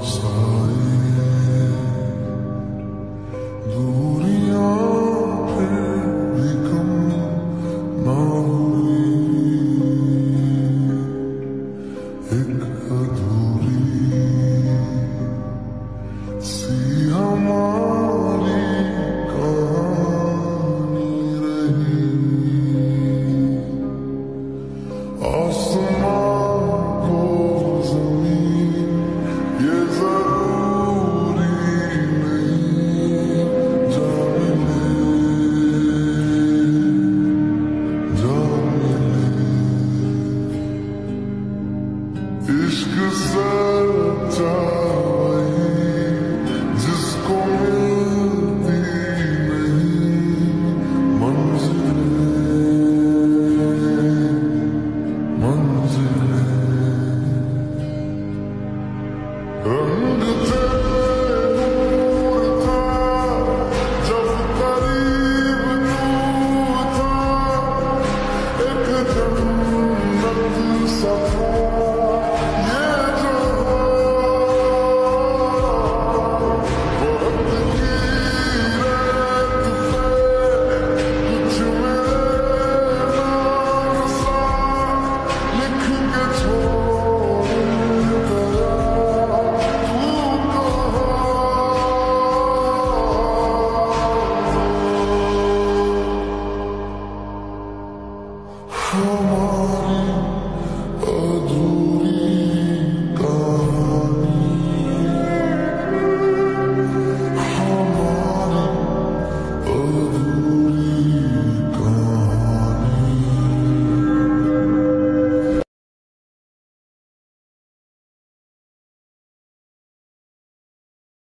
lost.